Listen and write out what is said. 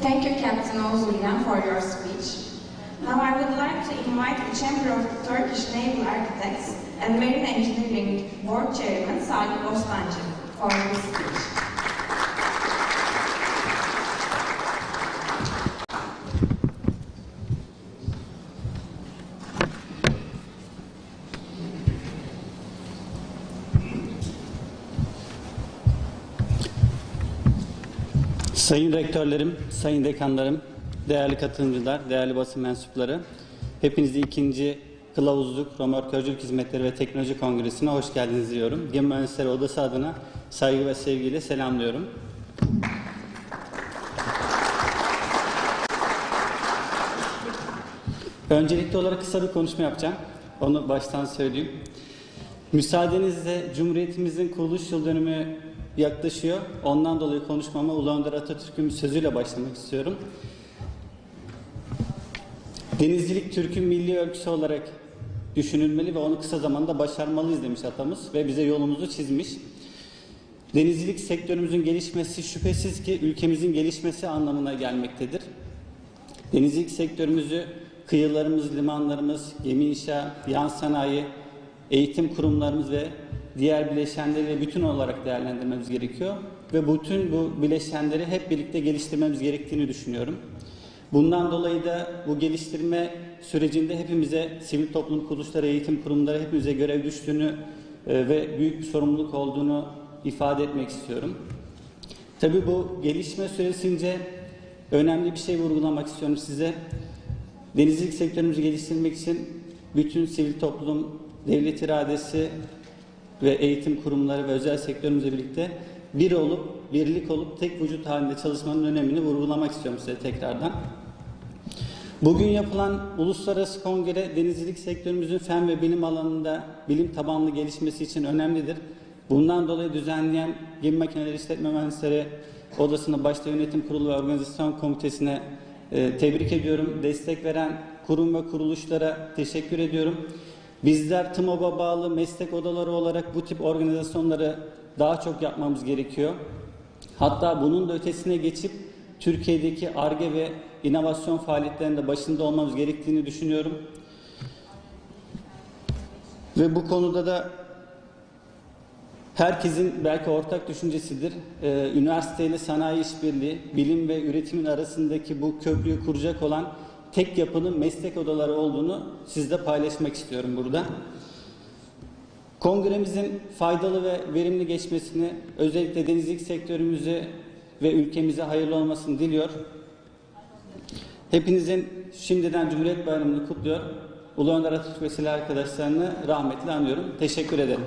Thank you, Captain Ozulyan, for your speech. Now I would like to invite the Chamber of Turkish Naval Architects and Marine Engineering Board Chairman Salih Bostancı for his Sayın rektörlerim, sayın dekanlarım, değerli katılımcılar, değerli basın mensupları, hepinizi ikinci Kılavuzluk, Romörkörcülük Hizmetleri ve Teknoloji Kongresi'ne hoş geldiniz diyorum. Gemi Mühendisleri Odası adına saygı ve sevgiyle selamlıyorum. Öncelikli olarak kısa bir konuşma yapacağım. Onu baştan söyleyeyim. Müsaadenizle Cumhuriyetimizin kuruluş yıl dönümü yaklaşıyor. Ondan dolayı konuşmama Ulu Önder Atatürk'ün sözüyle başlamak istiyorum. Denizcilik Türk'ün milli öyküsü olarak düşünülmeli ve onu kısa zamanda başarmalıyız demiş atamız ve bize yolumuzu çizmiş. Denizcilik sektörümüzün gelişmesi şüphesiz ki ülkemizin gelişmesi anlamına gelmektedir. Denizcilik sektörümüzü kıyılarımız, limanlarımız, gemi inşa, yan sanayi, eğitim kurumlarımız ve diğer bileşenleri bütün olarak değerlendirmemiz gerekiyor. Ve bütün bu bileşenleri hep birlikte geliştirmemiz gerektiğini düşünüyorum. Bundan dolayı da bu geliştirme sürecinde hepimize sivil toplum kuruluşları, eğitim kurumları hepimize görev düştüğünü e, ve büyük bir sorumluluk olduğunu ifade etmek istiyorum. Tabii bu gelişme süresince önemli bir şey vurgulamak istiyorum size. Denizcilik sektörümüzü geliştirmek için bütün sivil toplum, devlet iradesi ve eğitim kurumları ve özel sektörümüzle birlikte bir olup, birlik olup tek vücut halinde çalışmanın önemini vurgulamak istiyorum size tekrardan. Bugün yapılan uluslararası kongre denizcilik sektörümüzün fen ve bilim alanında bilim tabanlı gelişmesi için önemlidir. Bundan dolayı düzenleyen Gemi Makineleri İşletme Mühendisleri Odası'nda başta yönetim kurulu ve organizasyon komitesine e, tebrik ediyorum. Destek veren kurum ve kuruluşlara teşekkür ediyorum. Bizler TMOB'a bağlı meslek odaları olarak bu tip organizasyonları daha çok yapmamız gerekiyor. Hatta bunun da ötesine geçip Türkiye'deki ARGE ve inovasyon faaliyetlerinde başında olmamız gerektiğini düşünüyorum. Ve bu konuda da herkesin belki ortak düşüncesidir. Ee, üniversiteyle sanayi işbirliği, bilim ve üretimin arasındaki bu köprüyü kuracak olan tek yapının meslek odaları olduğunu sizle paylaşmak istiyorum burada. Kongremizin faydalı ve verimli geçmesini, özellikle denizcilik sektörümüzü ve ülkemize hayırlı olmasını diliyor. Hepinizin şimdiden Cumhuriyet Bayramı'nı kutluyor. Ulu Önder Atatürk ve silah arkadaşlarını rahmetle anıyorum. Teşekkür ederim.